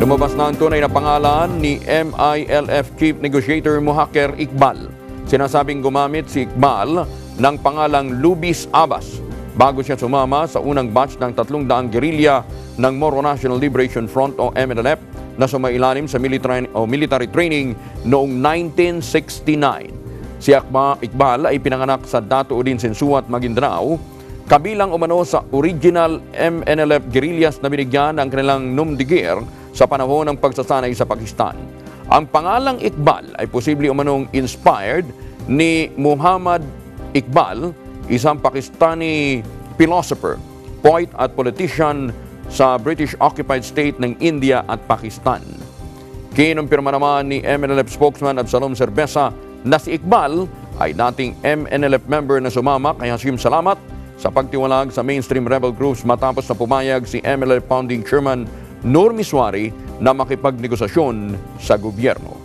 Lumabas na ang tunay na pangalan ni MILF Chief Negotiator Muhaker Iqbal. Sinasabing gumamit si Iqbal ng pangalang Lubis Abbas bago siya sumama sa unang batch ng 300 gerilya ng Moro National Liberation Front o MNLF na sumailalim sa military, o military training noong 1969. Si Akma Iqbal ay pinanganak sa Dato Udin Sensuat, Maguindanao, kabilang umano sa original MNLF guerrillas na binigyan ng kanilang numdigir sa panahon ng pagsasanay sa Pakistan. Ang pangalang Iqbal ay posible umanong inspired ni Muhammad Iqbal, isang Pakistani philosopher, poet at politician sa British-occupied state ng India at Pakistan. Kinumpirma naman ni MNLF spokesman Absalom Cerveza na si Iqbal ay dating MNLF member na sumama kaya Hasim salamat sa pagtiwalag sa mainstream rebel groups matapos na pumayag si MNLF founding chairman Nur Miswari na makipagnegosasyon sa gobyerno.